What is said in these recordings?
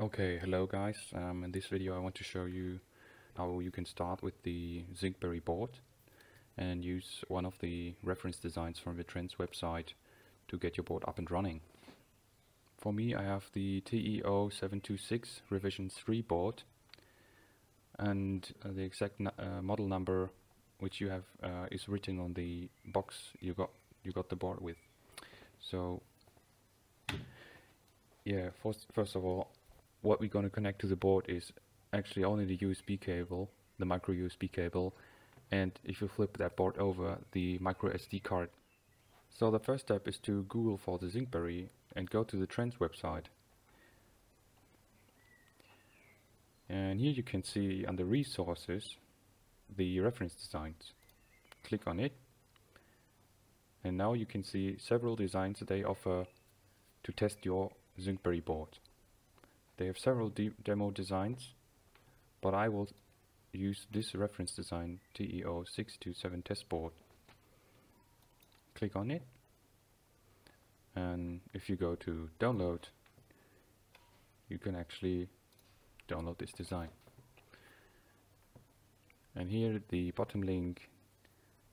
Okay, hello guys. Um, in this video I want to show you how you can start with the Zynqberry board and use one of the reference designs from the Trenz website to get your board up and running. For me I have the TE0726 revision 3 board and uh, the exact uh, model number which you have uh, is written on the box you got you got the board with. So yeah, first, first of all what we're going to connect to the board is actually only the USB cable, the micro USB cable, and if you flip that board over, the micro SD card. So the first step is to Google for the Zynqberry and go to the Trenz website. And here you can see under resources the reference designs. Click on it and now you can see several designs they offer to test your Zynqberry board. They have several de demo designs, but I will use this reference design TEO627 test board. Click on it, and if you go to download, you can actually download this design. And here the bottom link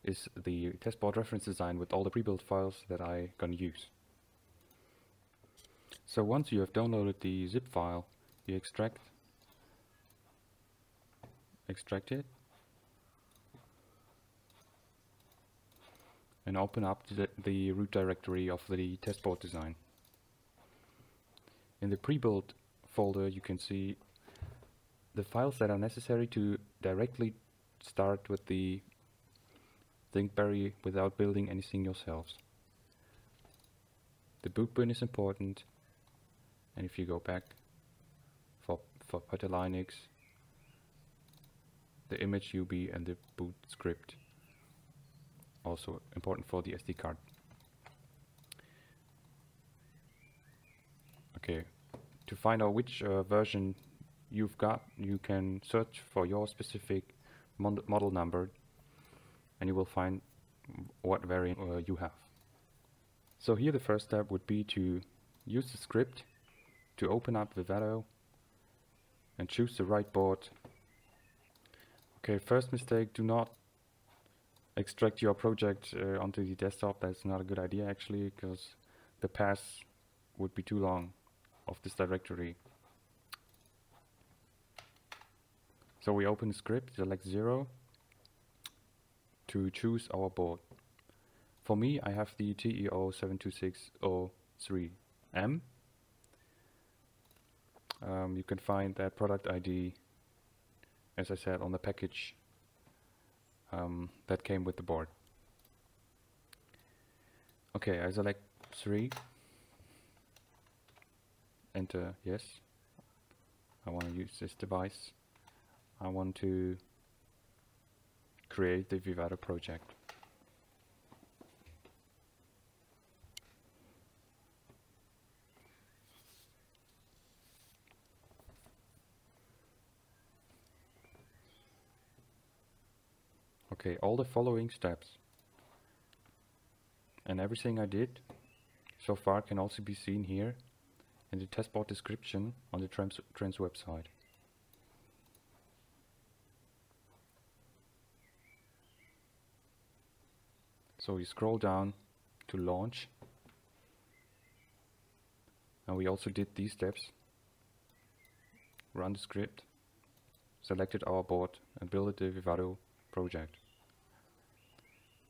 is the test board reference design with all the pre-built files that I gonna use. So once you have downloaded the zip file, you extract extract it and open up the, the root directory of the testboard design. In the pre-built folder you can see the files that are necessary to directly start with the Zynqberry without building anything yourselves. The boot bin is important and if you go back for, for Petalinux, the image UB and the boot script also important for the SD card. Okay, to find out which uh, version you've got, you can search for your specific model number and you will find what variant uh, you have. So here the first step would be to use the script to open up Vivado and choose the right board. Okay, first mistake, do not extract your project uh, onto the desktop. That's not a good idea actually because the path would be too long of this directory. So we open the script, select 0 to choose our board. For me, I have the TE072603M um, you can find that product ID as I said on the package um, that came with the board. Okay I select 3 enter yes. I want to use this device. I want to create the Vivado project Okay, all the following steps. And everything I did so far can also be seen here in the testboard description on the Trenz website. So we scroll down to launch. And we also did these steps. Run the script selected our board and built the Vivado project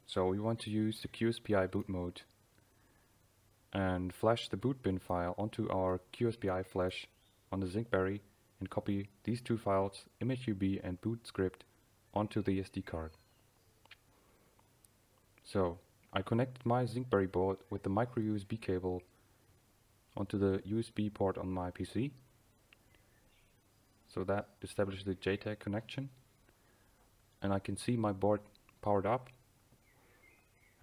so we want to use the QSPI boot mode and flash the boot bin file onto our QSPI flash on the Zynqberry and copy these two files, ImageUB and boot script, onto the SD card. So I connected my Zynqberry board with the micro USB cable onto the USB port on my PC. So that establishes the JTAG connection and I can see my board powered up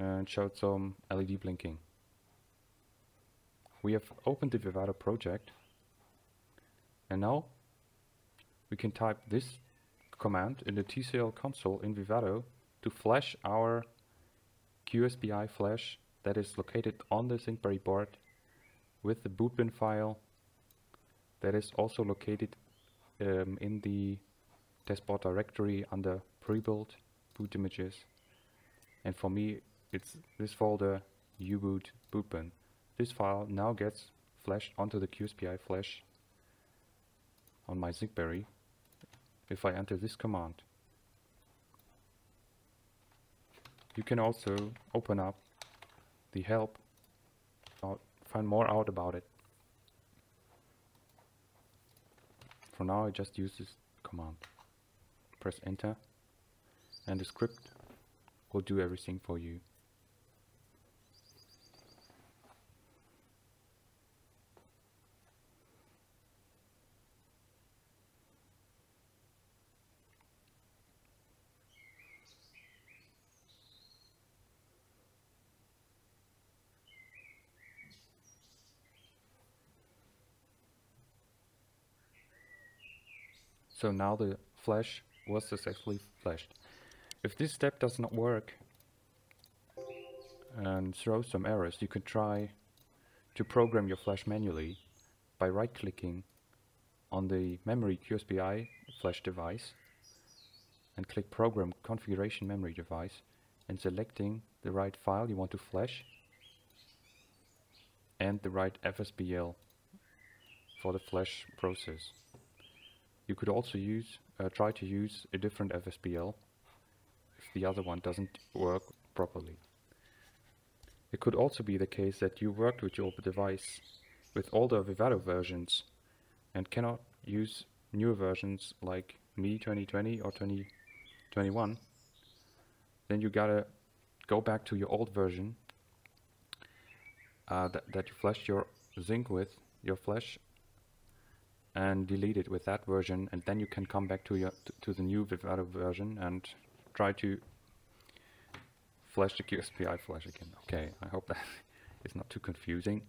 and showed some LED blinking. We have opened the Vivado project and now we can type this command in the TCL console in Vivado to flash our QSPI flash that is located on the Zynqberry board with the bootbin file that is also located um, in the testboard directory under pre-built boot images. And for me, it's this folder uboot bootbin. This file now gets flashed onto the QSPI flash on my Zynqberry if I enter this command. You can also open up the help, or find more out about it. For now I just use this command. Press enter and the script will do everything for you. So now the flash was successfully flashed. If this step does not work and throws some errors, you can try to program your flash manually by right-clicking on the memory QSPI flash device and click Program Configuration Memory Device and selecting the right file you want to flash and the right FSBL for the flash process. You could also use uh, try to use a different FSBL if the other one doesn't work properly. It could also be the case that you worked with your device with older Vivado versions and cannot use newer versions like Me 2020 or 2021. Then you gotta go back to your old version uh, that, that you flashed your Zynq with, your flash and delete it with that version and then you can come back to your to the new Vivado version and try to flash the QSPI flash again. Okay, I hope that is not too confusing.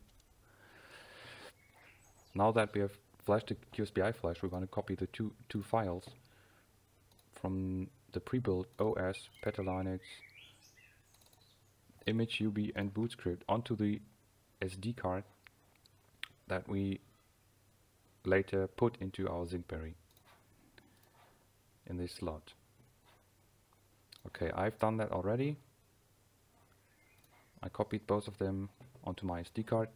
Now that we have flashed the QSPI flash, we're going to copy the two two files from the pre-built OS, Petalinux, image UB and boot script onto the SD card that we later put into our Zynqberry in this slot. Okay, I've done that already. I copied both of them onto my SD card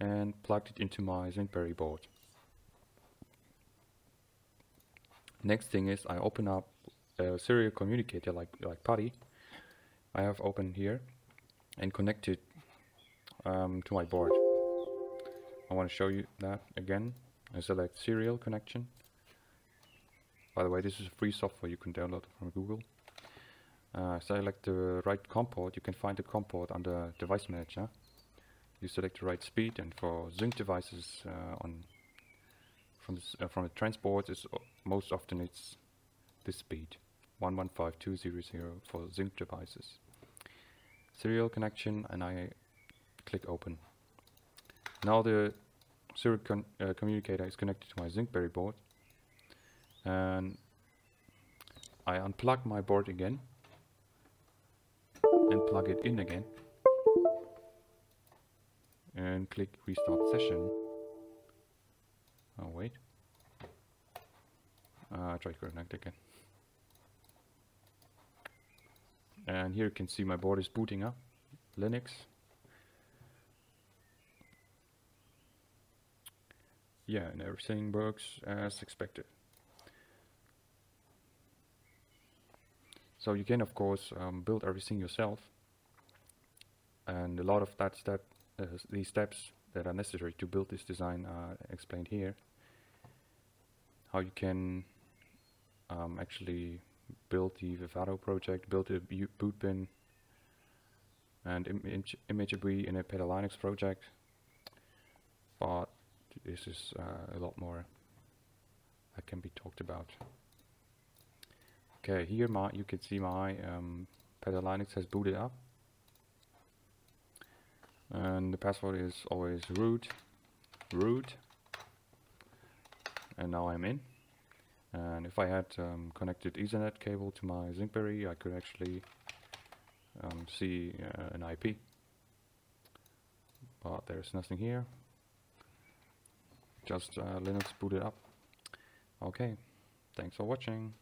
and plugged it into my Zynqberry board. Next thing is I open up a serial communicator like, like PuTTY I have opened here and connected um, to my board. I want to show you that again. I select serial connection. By the way, this is a free software you can download from Google. Uh, select the right COM port. You can find the COM port under Device Manager. You select the right speed, and for Zynq devices uh, on from the, uh, from the transport, it's most often it's this speed, 115200 for Zynq devices. Serial connection, and I click open. Now the serial con uh, communicator is connected to my Zynqberry board and I unplug my board again and plug it in again and click restart session. Oh wait. Uh, try to connect again. And here you can see my board is booting up Linux yeah, and everything works as expected. So you can of course um, build everything yourself and a lot of that step, uh, these steps that are necessary to build this design are explained here. How you can um, actually build the Vivado project, build a boot bin and Im ImageAbri in a Petalinux project. This is uh, a lot more that can be talked about. Okay, here my you can see my um, Petalinux has booted up, and the password is always root, root, and now I'm in. And if I had um, connected Ethernet cable to my Zynqberry, I could actually um, see uh, an IP. But there's nothing here just uh, Linux boot it up. Okay, thanks for watching.